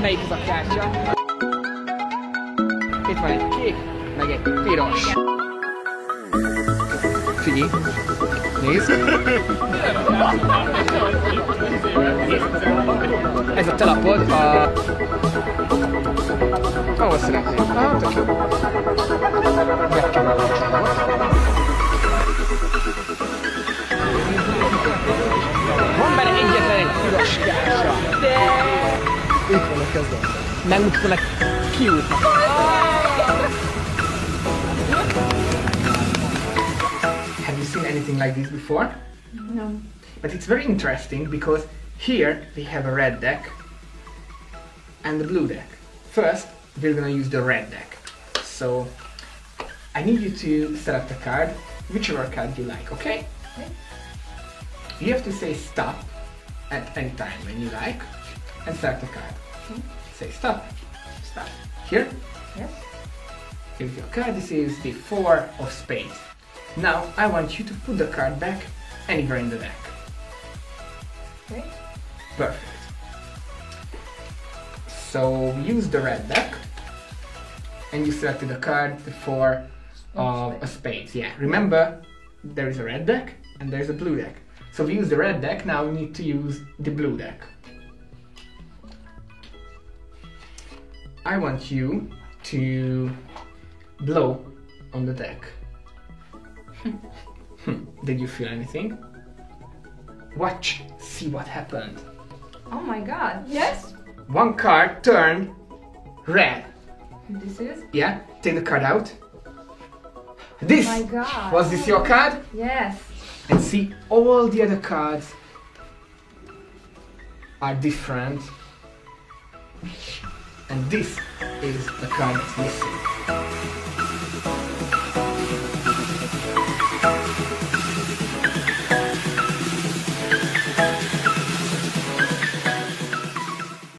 melyik az a kártya. Itt van egy kék, meg egy piros. Figyelj, nézd. Ez a telapod a... Ahol szeretnél. Ah, tök jó. Meg kell Van Itt van a kezem. Megmutatom meg kiútnak. Have you seen anything like this before? No. But it's very interesting because here we have a red deck and the blue deck. First, we're gonna use the red deck. So I need you to select a card, whichever card you like, okay? Okay. You have to say stop at any time when you like and select a card. Okay. Say stop. Stop. Here, Yes. here's your card. This is the four of spades. Now I want you to put the card back anywhere in the deck. Okay. Perfect. So we use the red deck, and you selected a card, the four of a spades. Yeah. Remember, there is a red deck and there is a blue deck. So we use the red deck. Now we need to use the blue deck. I want you to blow on the deck. Hmm, Did you feel anything? Watch, see what happened. Oh my god. Yes. One card turned red. This is. Yeah, take the card out. This Oh My god. was this your card? Yes. And see all the other cards are different. And this is the card that's missing.